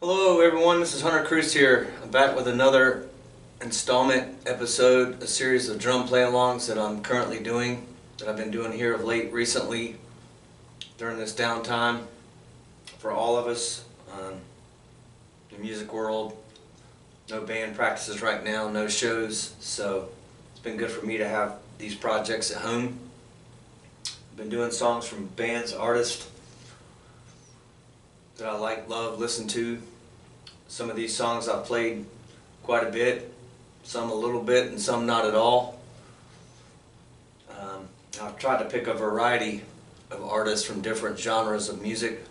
Hello everyone, this is Hunter Crews here. I'm back with another installment episode, a series of drum play-alongs that I'm currently doing, that I've been doing here of late recently during this downtime for all of us um, the music world. No band practices right now, no shows, so it's been good for me to have these projects at home. I've been doing songs from bands, artists, that I like, love, listen to. Some of these songs I've played quite a bit, some a little bit, and some not at all. Um, I've tried to pick a variety of artists from different genres of music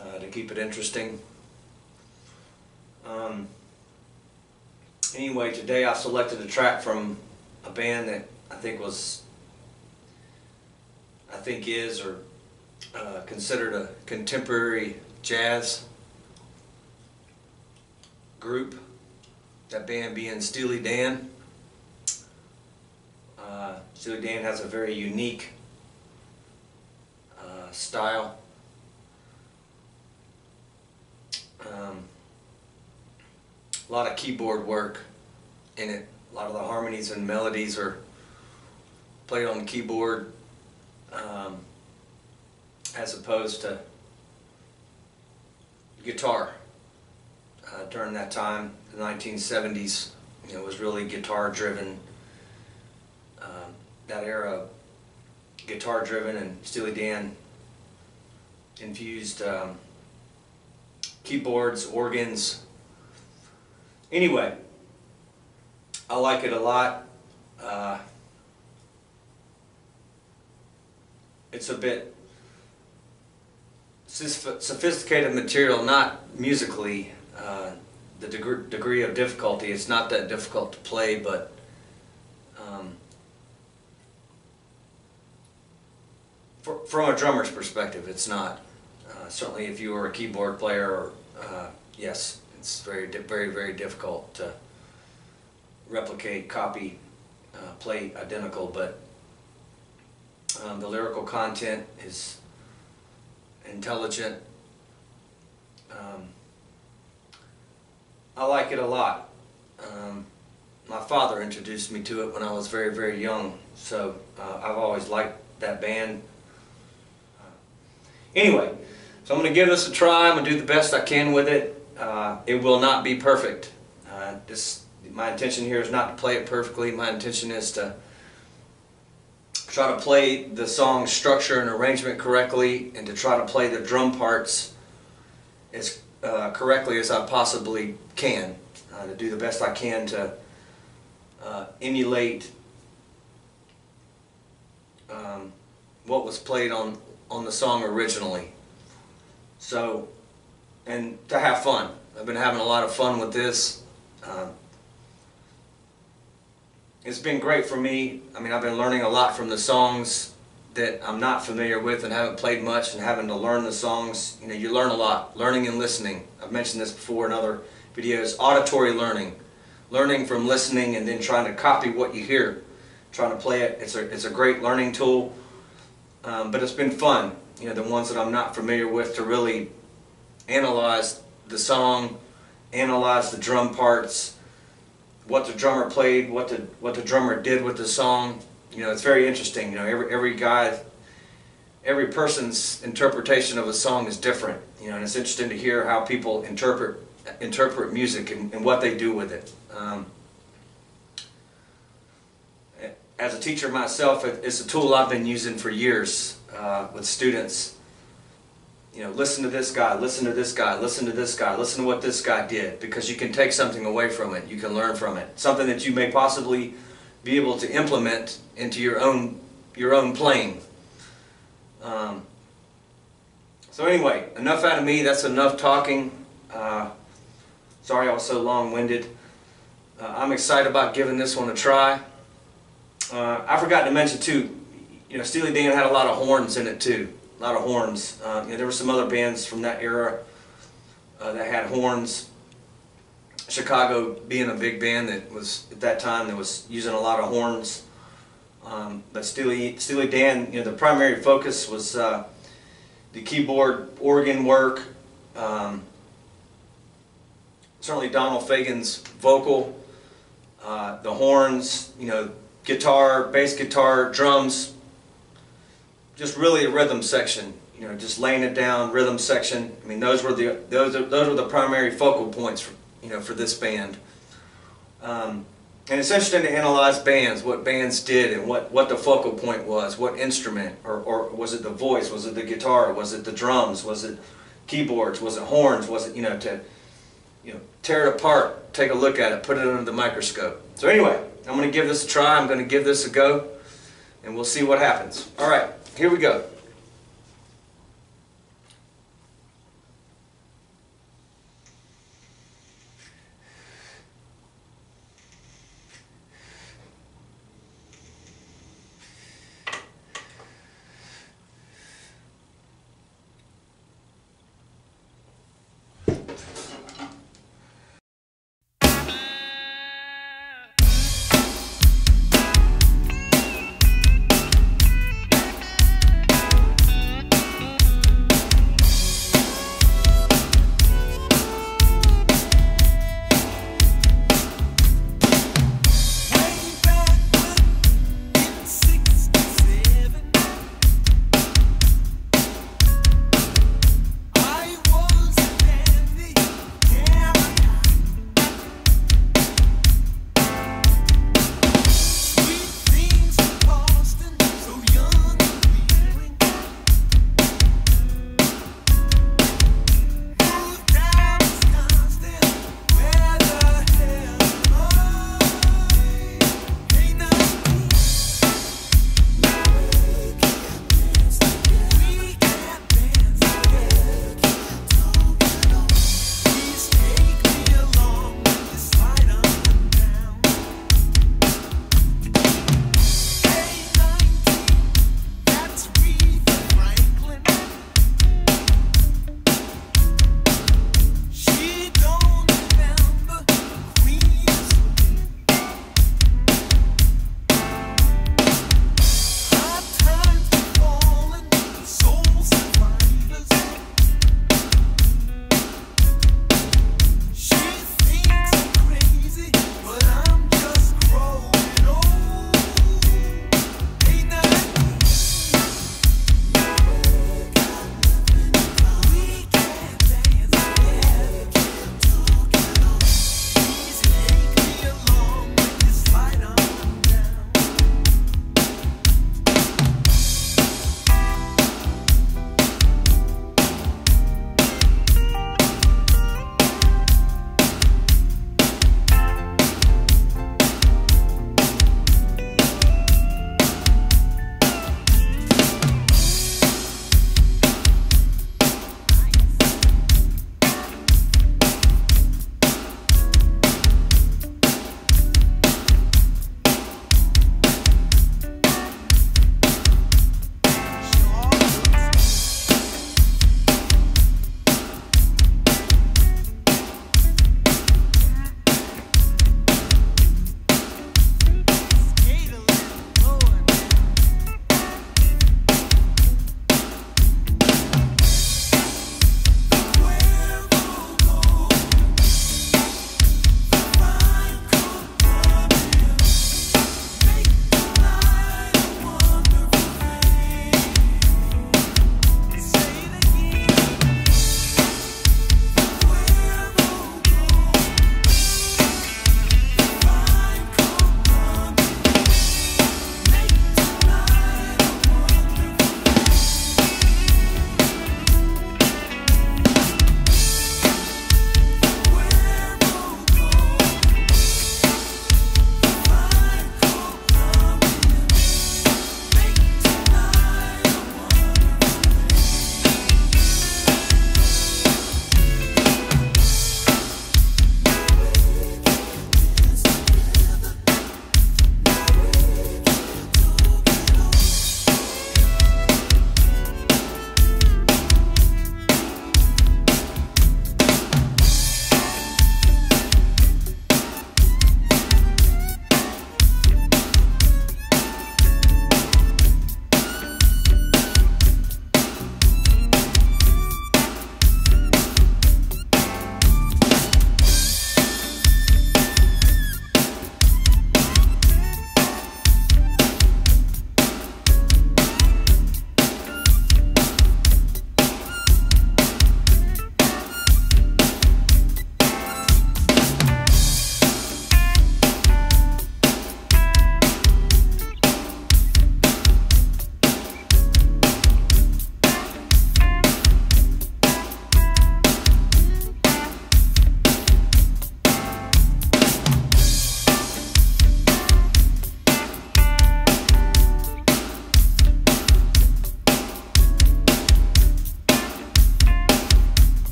uh, to keep it interesting. Um, anyway, today I selected a track from a band that I think was, I think is, or uh, considered a contemporary jazz group. That band being Steely Dan. Uh, Steely Dan has a very unique uh, style. Um, a lot of keyboard work in it. A lot of the harmonies and melodies are played on the keyboard. Um, as opposed to guitar. Uh, during that time, the 1970s, you know, was really guitar driven. Um, that era, guitar driven, and Steely Dan infused um, keyboards, organs. Anyway, I like it a lot. Uh, it's a bit sophisticated material, not musically. Uh, the deg degree of difficulty, it's not that difficult to play, but um, for, from a drummer's perspective, it's not. Uh, certainly if you were a keyboard player, or, uh, yes, it's very, very, very difficult to replicate, copy, uh, play identical, but um, the lyrical content is intelligent. Um, I like it a lot. Um, my father introduced me to it when I was very, very young, so uh, I've always liked that band. Uh, anyway, so I'm going to give this a try. I'm going to do the best I can with it. Uh, it will not be perfect. Uh, this, my intention here is not to play it perfectly. My intention is to try to play the song structure and arrangement correctly and to try to play the drum parts as uh, correctly as I possibly can. Uh, to do the best I can to uh, emulate um, what was played on on the song originally. So and to have fun. I've been having a lot of fun with this. Um, it's been great for me. I mean, I've been learning a lot from the songs that I'm not familiar with and haven't played much and having to learn the songs. You know, you learn a lot, learning and listening. I've mentioned this before in other videos. Auditory learning, learning from listening and then trying to copy what you hear, trying to play it. It's a, it's a great learning tool, um, but it's been fun. You know, the ones that I'm not familiar with to really analyze the song, analyze the drum parts, what the drummer played, what the what the drummer did with the song. You know, it's very interesting. You know, every every guy, every person's interpretation of a song is different. You know, and it's interesting to hear how people interpret interpret music and, and what they do with it. Um, as a teacher myself, it's a tool I've been using for years uh, with students you know, listen to this guy, listen to this guy, listen to this guy, listen to what this guy did, because you can take something away from it, you can learn from it, something that you may possibly be able to implement into your own your own plane. Um, so anyway, enough out of me. That's enough talking. Uh, sorry I was so long-winded. Uh, I'm excited about giving this one a try. Uh, I forgot to mention too, you know, Steely Dan had a lot of horns in it too a lot of horns. Uh, you know, there were some other bands from that era uh, that had horns. Chicago being a big band that was at that time that was using a lot of horns. Um, but Steely, Steely Dan, you know, the primary focus was uh, the keyboard organ work, Um, certainly Donald Fagen's vocal, uh, the horns, you know, guitar, bass guitar, drums, just really a rhythm section. You know, just laying it down, rhythm section. I mean, those were the those are, those were the primary focal points, for, you know, for this band. Um, and it's interesting to analyze bands, what bands did and what, what the focal point was, what instrument, or, or was it the voice, was it the guitar, was it the drums, was it keyboards, was it horns, was it, you know, to you know, tear it apart, take a look at it, put it under the microscope. So anyway, I'm going to give this a try, I'm going to give this a go, and we'll see what happens. All right, here we go.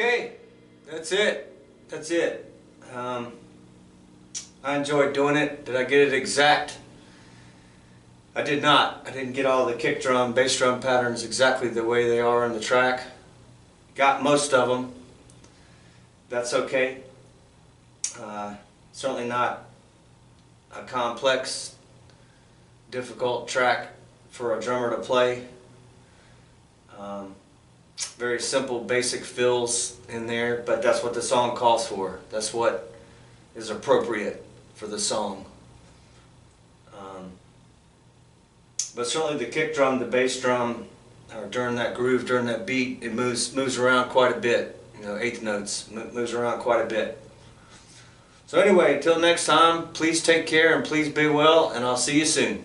Okay, that's it. That's it. Um, I enjoyed doing it. Did I get it exact? I did not. I didn't get all the kick drum, bass drum patterns exactly the way they are on the track. Got most of them. That's okay. Uh, certainly not a complex, difficult track for a drummer to play. Um, very simple, basic fills in there, but that's what the song calls for. That's what is appropriate for the song. Um, but certainly the kick drum, the bass drum, or during that groove, during that beat, it moves moves around quite a bit. You know, eighth notes moves around quite a bit. So anyway, until next time, please take care and please be well, and I'll see you soon.